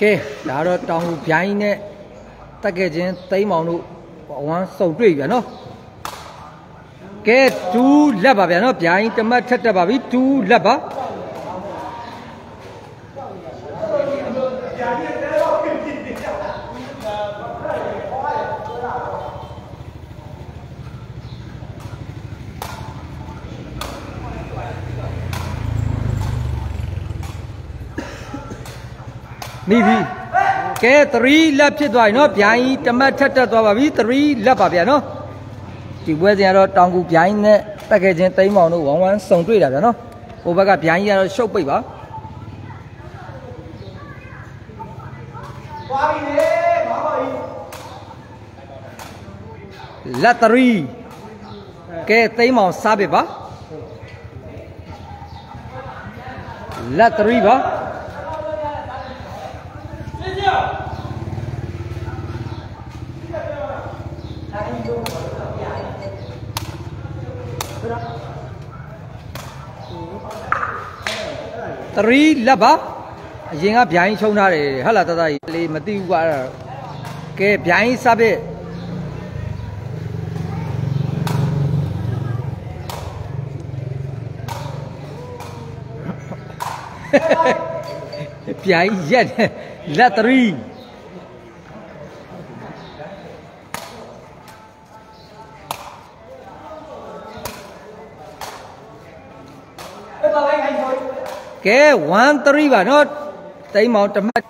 ကဲဒါတော့တောင်ကူဗျိုင်းနဲ့တက်ခဲ့ချင်းသိမ်းမောင်တို့အဝမ်းစုံတွေ့ပြန်နော်ကဲဒူးလက်ပါဗျာနော်ဗျိုင်းတမတ်ထက်တက်ပါပြီဒူးလက်ပါ မိပြီကဲ3လက်ဖြစ်သွားပြီနော်ဗျိုင်းတမတ်ထက်တက်သွားပါပြီ3လက်ပါဗျာနော်ဒီပွဲစဉ်ကတော့တောင်ကူဗျိုင်းနဲ့တက်ခဲ့ချင်းသိမ်းမောင်တို့ဝမ်ဝမ်စုံတွေ့တာဗျာနော်ဟိုဘက်ကဗျိုင်းကြီးကတော့ရှုပ်ပိတ်ပါ လက်3ကဲသိမ်းမောင်စားပစ်ပါလက်3ပါ3လက်ပါ အရင်ကဗျိုင်းချုံထားတယ်ဟဟလာတတကြီးလေးမသိဘူးကွာအဲ့ဒါကဲဗျိုင်းစပစ်ဗျိုင်းရက်တယ်လက်3ကဲ1 3ပါနော် တိမ်မောင်တမတ်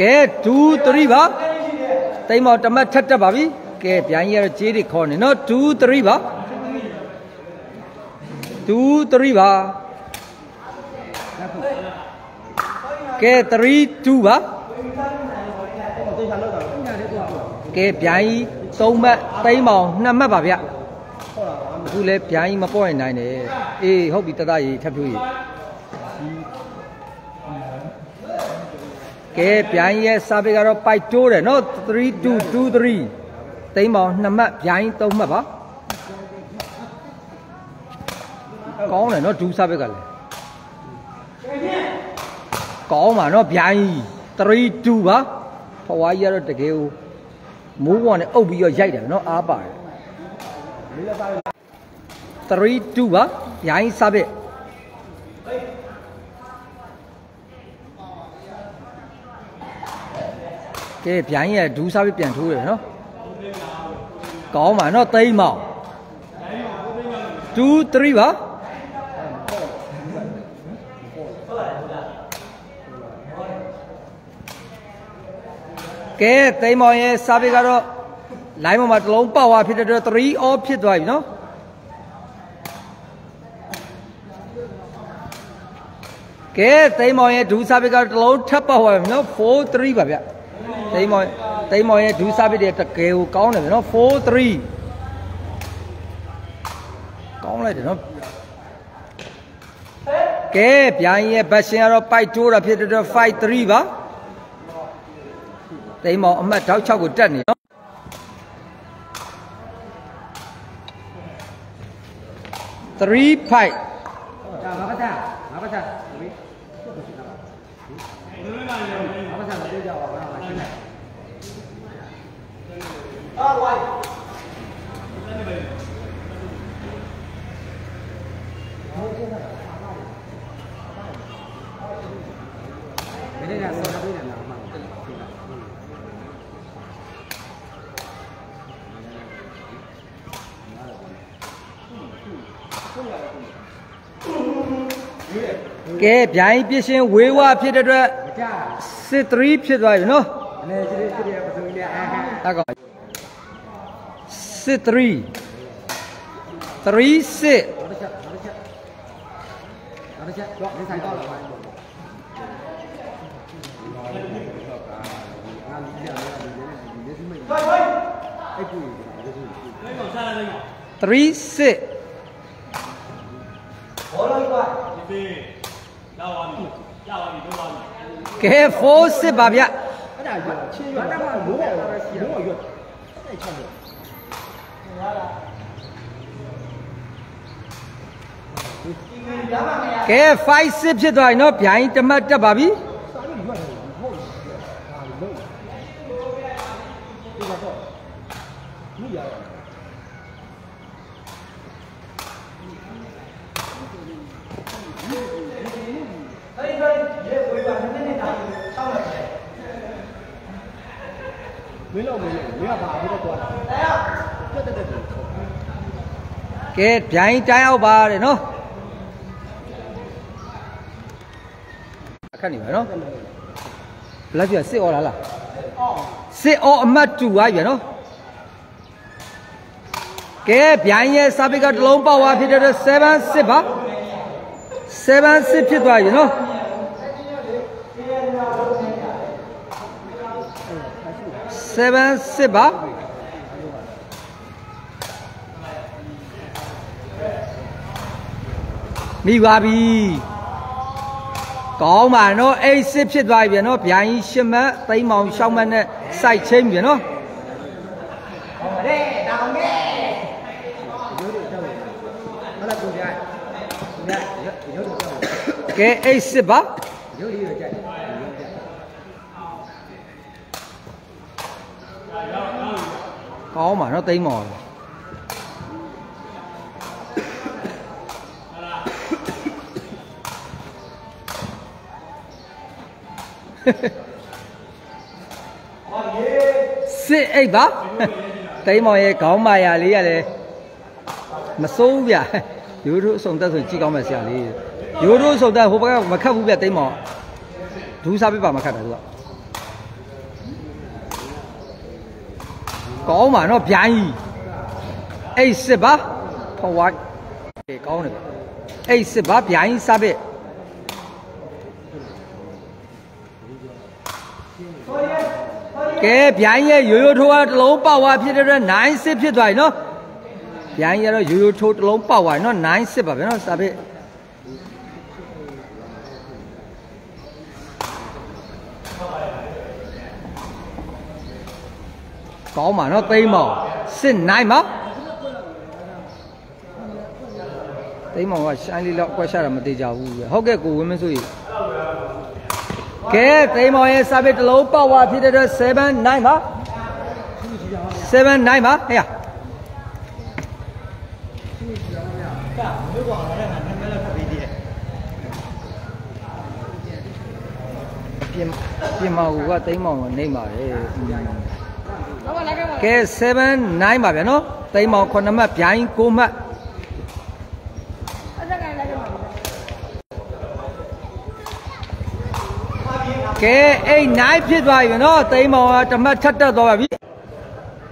ကဲ2 3ပါတိမ်မောင်တမတ်ထက်တက်ပါပြီကဲဗျိုင်းကြီးကတော့ကြေးတွေခေါ်နေနော်2 3ပါ2 3ပါကဲ3 2ပါကဲဗျိုင်းကြီး3မှတ်သိမ်းမောင်2မှတ်ပါဗျ အခုလဲဗျိုင်းကြီးမပေါ့ရင်နိုင်တယ်အေးဟုတ်ပြီတတကြီးထပ်ဖြူကြီးကဲဗျိုင်းရဲ့စာပေကတော့ပိုက်တိုးတယ်နော်3 2 2 3သိမ်းမောင်2မှတ်ဗျိုင်း3မှတ်ပါကောင်းတယ်နော်ဒူးစာပေကလည်းကောင်းပါနော်ဗျိုင်း3 2ပါဖွားကြီးကတော့တကယ်ကိုမိုးပေါ်နဲ့အုပ်ပြီးတော့ရိုက်တယ်နော်အားပါတယ် 3 2ပါရိုင်းစားပစ်ကဲဗျိုင်းရဲ့ဒူးစားပစ်ပြန်ထိုးတယ်နော်ကောင်းပါနော်သိမ့်မောင်2 3ပါကဲသိမ်းမောင်ရဲ့စာပေကတော့ line ပေါ်မှာတစ်လုံးပေါက်သွားဖြစ်တဲ့အတွက်3 off ဖြစ်သွားပြီနော်ကဲသိမ်းမောင်ရဲ့ဒူးစာပေကတော့တစ်လုံးထပ်ပေါက်သွားပြီနော်4 3ပါဗျသိမ်းမောင်သိမ်းမောင်ရဲ့ဒူးစာပေတွေတကယ်ကိုကောင်းတယ်ဗျနော်4 3ကောင်းလိုက်တယ်နော်ကဲဗျိုင်းရဲ့ဘတ်ရှင်ကတော့ပိုက်တိုးတာဖြစ်တဲ့အတွက်5 3ပါသိမ်းမောင်အမှတ်ထောက်6ကိုတက်နေနော် 3 5 자, ကဲဗျိုင်းပြရှင်ဝေဝဖြစ်တဲ့အတွက်စစ်3ဖြစ်သွားပြီနော်အနေကြီးဖြစ်ရပါဆုံးလေအာဟာကောစစ်3 3စစ်3 6 3 6 3 6 ရပါပြီရပါပြီတော့ပါပြီကဲ4 6ပါဗျအဲ့ဒါရွက်ချင်းရွက်ဘာမှမိုးရွက်မိုးရွက်အဲ့ချမ်းလို့ရလားကဲ5 6ဖြစ်သွားပြီเนาะဗျိုင်းတမတ်တက်ပါပြီ င်းတော့မင်းလည်းမင်းကဘာဖြစ်တော့သွားတာတက်တက်တက်တက်ကဲဗျိုင်းတိုင်းအောင်ပါတယ်နော်အခက်နေပါနော်ဘလက်ပြစစ်အော်လားလားစစ်အော်အမတ်တူသွားပြီနော်ကဲဗျိုင်းရဲ့စာပေကတစ်လုံးပေါက်သွားဖြစ်တဲ့7 6ပါ7 6ဖြစ်သွားပြီနော် 7 6ပါမိပါပြီကောင်းပါနော်အိတ်စစ်ဖြစ်သွားပြီနော်ဗျာကြီးရှစ်မတ်သိမ်းမောင်ရှောက်မတ်နဲ့စိုက်ချင်းပြီနော် ဟလာကိုကြိုက်ညရုပ်တော့ကြောက် ကဲအိတ်စစ်ပါ ရုပ်လေးတော့ကြိုက် ကောင်းပါနော်သိမ်းမောင်စစ်အိတ်ပါသိမ်းမောင်ရဲ့ခေါင်းမာယာလေးရတယ်မစိုးဘူးဗျရိုးရိုးအစုံတက်ဆိုကြည့်ကောင်းမယ်ဆရာလေးရိုးရိုးအစုံတ က်ဟိုဘက်ကမခတ်ဘူးဗျသိမ်းမောင်ဒူးစားပြပါမခတ်တာသူကကောင်းပါနော်ဗျိုင်းကြီးအိတ်စစ်ပါဖဝိုင်းအေးကောင်းတယ်ဗျအိတ်စစ်ပါဗျိုင်းကြီးစားပဲကဲဗျိုင်းရဲ့ရိုးရိုးထိုးကတစ်လုံးပေါက်သွားဖြစ်တဲ့အတွက်9စစ်ဖြစ်သွားပြီနော်ဗျိုင်းရဲ့တော့ရိုးရိုးထိုးတစ်လုံးပေါက်သွားပြီနော်9စစ်ပါဗျာနော်စားပဲ ကောင်းပါနော်သိမ်းမောင်စစ်နိုင်ပါသိမ်းမောင်ကရှိုင်းလေးတော့ကွက်ရှာတာမသေးကြဘူးဗျဟုတ်ကဲ့ကိုဝင်းမင်းဆိုရီကဲသိမ်းမောင်ရဲ့စာပေတစ်လုံးပေါက်သွားဖြစ်တဲ့အတွက်7 9ပါ7 9ပါဟဲ့ရပြင်ပြင်မောင်ကသိမ်းမောင်ကနေပါတယ်อืม ကဲ7 9ပါဗျာနော်တိမ်မောင်9မှတ်ဗျိုင်း9မှတ်ကဲအိတ်9ဖြစ်သွားပြီနော်တိမ်မောင်ကတမှတ်ထပ်တက်သွားပါပြီ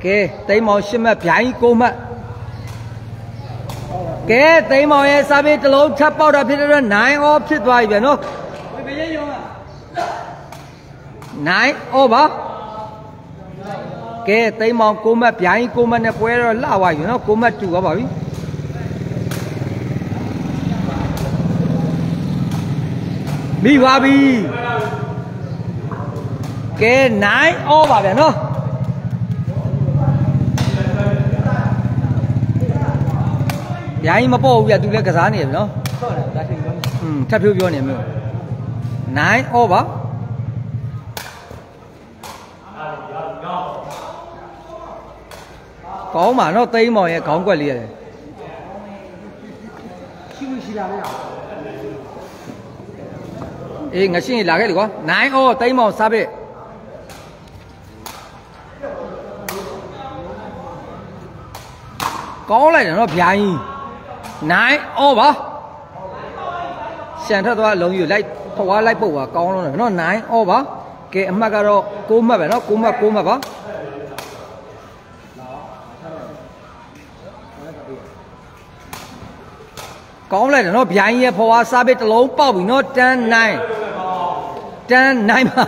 ကဲတိမ်မောင်10မှတ်ဗျိုင်း9မှတ်ကဲတိမ်မောင်ရဲ့စာပေတစ်လုံးထပ်ပေါက်တာဖြစ်တဲ့အတွက်9 off ဖြစ်သွားပြီဗျာနော်ဘယ်ရုံး9 off ပါ ကဲသိမ်းမောင်6မှတ်ဗျိုင်း6မှတ်နဲ့ပွဲတော့လှသွားပြီနော်6မှတ်တူသွားပါပြီမိပါပြီကဲ9 all ပါဗျာနော်ဗျိုင်းမပေါ့ဘူးဗျာသူလည်းကစားနေပြီနော်ဆော့တယ်ဒါထိန်ကောင်းอืมထပ်ဖြိုးပြောနေမျိုး9 all ပါ ကောင်းပါနော်သိမ်းမောင်ရဲ့ခေါင်းကွက်လေးရတယ်ရှိလို့ရှိတာမရဘူးအေးငရှင်းလာခဲ့လေကွာ9အော်သိမ်းမောင်စားပဲကောင်းလိုက်တယ်နော်ဗျာကြီး9အော်ပါရှန်ထက်သွားအလုံးယူလိုက်ဖွာလိုက်ပုတ်ပါကောင်းလုံးတယ်နော်9အော်ပါကဲအမှတ်ကတော့6မှတ်ပဲနော်6မှတ်6မှတ်ပါ ကောင်းလိုက်တယ်နော်ဗျာကြီးရဲ့ဖွာစားပဲတစ်လုံးပေါက်ပြီနော်တန်း9တန်း9ပါ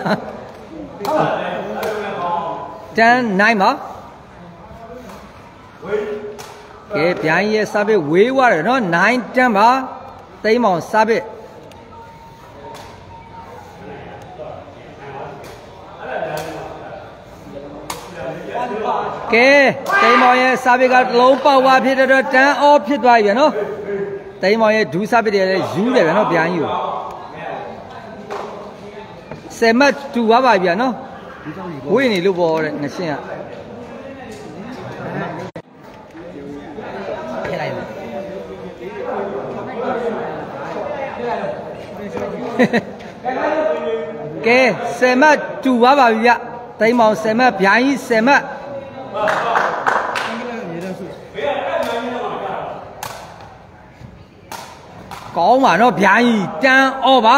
တန်း9ပါကဲဗျိုင်းရဲ့စားပစ်ဝေးသွားတယ်နော်9တန်းပါသိမ်းမောင်စားပစ်ကဲသိမ်းမောင်ရဲ့စားပစ်ကတစ်လုံးပေါက်သွားဖြစ်တဲ့အတွက်တန်းအောဖြစ်သွားပြီဗျနော် သိမ်းမောင်ရဲ့ဒူးစားပစ်တွေလည်းယူတယ်ဗျနော်ဗျိုင်းယူဆယ်မတ်တူသွားပါဗျနော်ဝေးနေလို့ပေါ့တဲ့ငရှင်းကထည့်လိုက်မယ်ကဲဆယ်မတ်တူပါပါပြီဗျသိမ်းမောင်ဆယ်မတ်ဗျိုင်းကြီးဆယ်မတ် ကောင်းပါနော်ဗျိုင်းကြီးတန်းဩပါ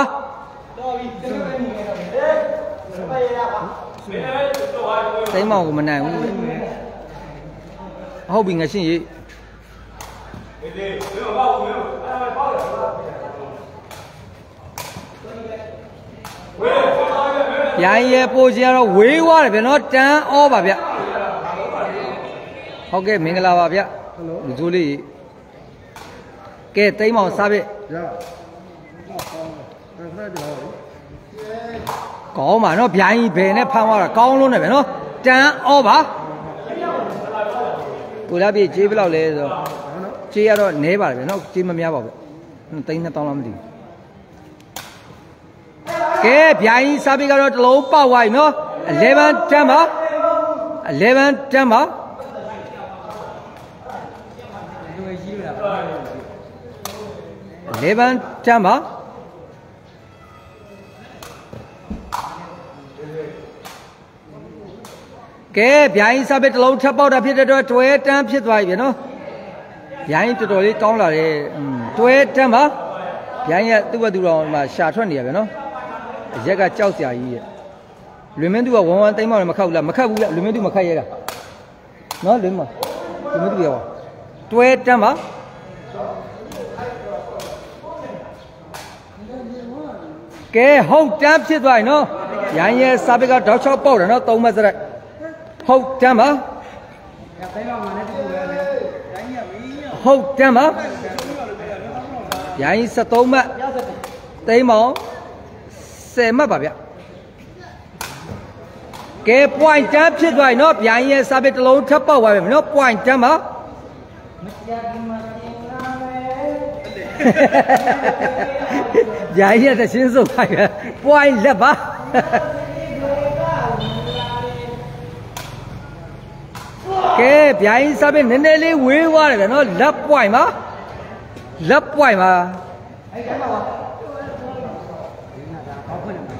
သိမ်းမောင်ကိုမနိုင်ဘူးဟုတ်ပြီငရှင်းကြီးဗျိုင်းရဲ့ပိုချင်ကတော့ဝေးသွားတယ်ဗျနော်တန်းဩပါဗျဟုတ်ကဲ့မင်္ဂလာပါဗျလူစိုးလေးကဲသိမ်းမောင်စားပြ ရအဲ့ဒါကြောက်ကောင်းပါနော်ဗျိုင်းကြီးဘယ်နဲ့ဖမ်းသွားတာကောင်းလုံးနဲ့ဗျနော်တန်းဩပါကိုလာပြေကြေးဘယ်လောက်လဲဆိုတော့နော်နော်ကြေးရတော့နဲပါတယ်ဗျနော်ကြေးမများပါဘူးသိန်း2000လောက်မသိဘူးကဲဗျိုင်းကြီးစားပြကတော့တစ်လုံးပေါက်သွားပြီနော်11တန်းပါ11တန်းပါ ဒီလိုရှိလို့လား 11တန်းပါကဲဗျိုင်းစားပြတစ်လုံးထပ်ပေါက်တာဖြစ်တဲ့အတွက်တွဲတန်းဖြစ်သွားပြီဗျနော်ဗျိုင်းတော်တော်လေးကောင်းလာတယ်อืมတွဲတန်းပါဗျိုင်းရဲ့သူ့ဘက်သူတော်မှာရှာထွက်နေရဗျနော်အရက်ကကြောက်စရာကြီးရဲ့လွင်မင်းသူကဝမ်ဝမ်တိမ့်မောင်လည်းမခတ်ဘူးလားမခတ်ဘူးလားလွင်မင်းသူမခတ်ရဲတာနော်လွင်မလွင်မင်းသူရောတွဲတန်းပါ ကဲဟုတ်တန်းဖြစ်သွားပြီနော်ရိုင်းရဲ့စာပစ်ကတောက်ချောက်ပေါက်တယ်နော်သုံးမစရက်ဟုတ်တန်းပါရတိုင်းတော့ငါနဲ့တူပဲလေတိုင်းရမီးရဟုတ်တန်းပါရိုင်း73မှတ်သိမ်းမောင်10မှတ်ပါဗျကဲ point တန်းဖြစ်သွားပြီနော်ဗျိုင်းရဲ့စာပစ်တစ်လုံးထပ်ပေါက်သွားပြီနော် point တန်းပါရိုင်း ရဲ့တရှင်းစုပ်ပါဗျ point လက်ပါကဲဗျိုင်းစာပစ်နည်းနည်းလေးဝေးသွားတယ်ဗျနော်လက် point ပါလက် point ပါအဲ့တိုင်းပါပါဒီနာဒါဘောက်ဖွင့်နေမှာ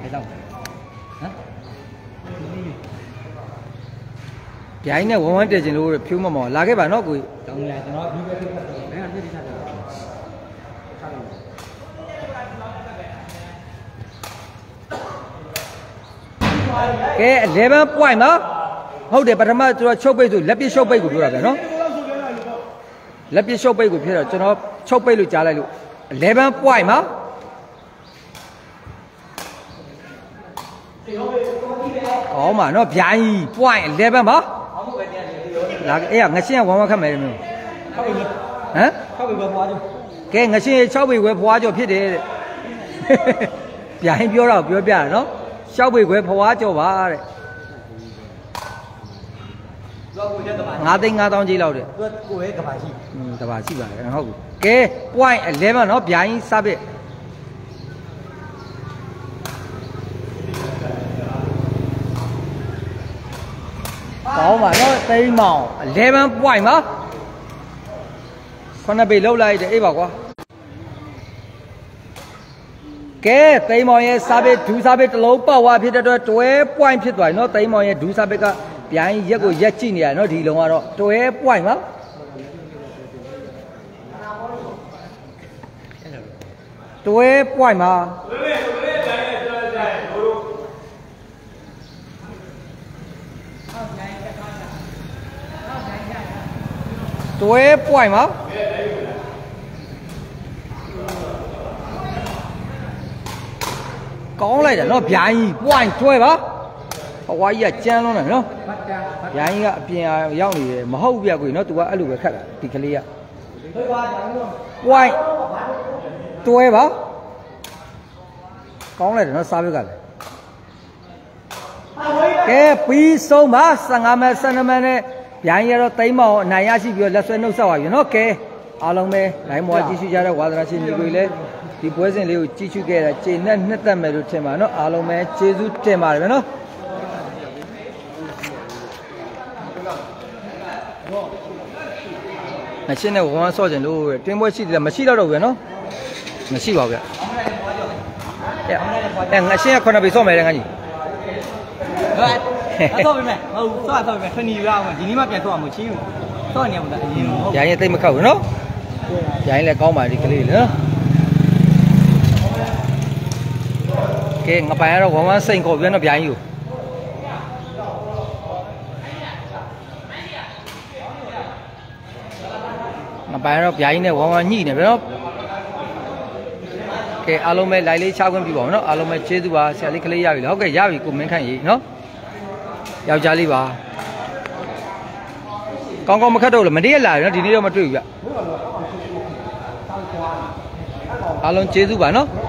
အဲ့တော့ဟမ်ဗျိုင်းနဲ့ဝမ်းဝမ်းတက်ချင်လို့ဖြိုးမမောင်လာခဲ့ပါနော်ကိုကြီးတောင်းလဲကျွန်တော်ပြီးပဲဖြစ်ပါတယ်ဘယ်ကပြည့်တိချတာထားတယ် ကဲ11 point ပါဟုတ်တယ်ပထမကျွန်တော်ချုပ်ပိတ်ဆိုလက်ပစ်ရှုပ်ပိတ်ကိုပြောတာဗျာနော်လက်ပစ်ရှုပ်ပိတ်ကိုဖြစ်တော့ကျွန်တော်ချုပ်ပိတ်လို့ကြားလိုက်လို့11 point ပါကောင်းပါနော်ဗျိုင်း point 11ပါလာအေးငရှင်းကဝမ်းဝမ်းခတ်မယ်မျိုးဟုတ်ပြီဟမ်ဟုတ်ပြီပဲပွားကြကဲငရှင်း6ပေခွဲဖွားကြော်ဖြစ်တယ်တဲ့ဗျိုင်းပြောတော့ပြောပြတာနော် 6ပေခွဲဖွားကြော်ပါတဲ့ တော့ကိုရက်တပါ 9သိန်း9000ကြီးလောက်တဲ့ သူကကိုရဲ့ကဘာရှိ อืมတပါရှိပါတယ်ဟုတ်ပြီကဲ point 11เนาะဗျိုင်းစပစ်ကောင်းပါเนาะသိန်းမောင်11 point ပါခုနှစ်ပေလောက်လိုက်တယ်အေးပါကွာ ကဲသိန်းမောင်ရဲ့စပစ်ဒူးစပစ်တစ်လုံးပေါက်သွားဖြစ်တဲ့အတွက်တွဲ point ဖြစ်သွားပြီเนาะသိန်းမောင်ရဲ့ဒူးစပစ်ကဗျိုင်းရက်ကိုရက်ကြည့်နေရတယ်เนาะဒီလုံးကတော့တွဲ point ပါ တွဲ point မှာတွဲ point မှာ ကောင်းလိုက်တယ်နော်ဗျာကြီး point ကျွဲပါဟဝါကြီးကကြမ်းလွန်းတယ်နော်ဗျာကြီးကအပြင်ရောက်နေတယ်မဟုတ်ပြကိုနော်သူကအဲ့လိုပဲခက်တာဒီကလေးက point တွဲပါကောင်းလိုက်တယ်နော်စားဘက်ကလည်းကဲပြီးဆုံးပါ15မိနစ်12မိနစ်နဲ့ဗျိုင်းရတော့တိမ့်မအောင်အနိုင်ရရှိပြီးတော့လက်ဆွဲနှုတ်ဆက်ပါပြီနော်ကဲအားလုံးပဲနိုင်မွားကြည့်ရှုကြတဲ့ဝါသနာရှင်ညီကိုလည်း ဒီပွဲစဉ်လေးကိုကြည့်ရှုခဲ့တာကျေနပ်နှစ်သက်မယ်လို့ထင်ပါနော်အားလုံးပဲကျေးဇူးတင်ပါတယ်ဗျနော်မရှင်းနဲ့ဝမ်းဝမ်းဆော့ကျင်လို့တဲ့တင်းပွဲရှိတယ်မရှိတော့တော့ဘူးဗျနော်မရှိပါဘူးဗျအဲအဲငါရှင်းကခုနပေဆော့မယ်တဲ့ငါကြီးဟဲ့အတော့ပြင်မဲ့ဟုတ်ဆော့တော့ပြင်ခဏီရအောင်ဒီနေ့မှပြန်ဆော့အောင်မချင်းဘူးဆော့နေမှာအရင်ဟုတ်ဗျာရင်တိတ်မခောက်ဘူးနော်ဗျာရင်လည်းကောင်းပါဒီကလေးလေနော် ကဲငါပိုင်ကတော့ဝမ်းဝမ်းစိန်ခေါ်ပြန်တော့ဗျာရင်ကိုငါပိုင်ကတော့ဗျာရင်နဲ့ဝမ်းဝမ်းညှိနေဗျနော်ကဲအားလုံးပဲလိုက်လေးချခွင့်ပြုပါဦးနော်အားလုံးပဲကျေးဇူးပါဆရာလေးကလေးရပြီလားဟုတ်ကဲ့ရပြီကိုမင်းခန့်ရေးနော်ယောက်ျားလေးပါကောင်းကောင်းမခတ်တော့လို့မနေ့ကလာတယ်နော်ဒီနေ့တော့မတွေ့ဘူးဗျအားလုံးကျေးဇူးပါနော်ဟ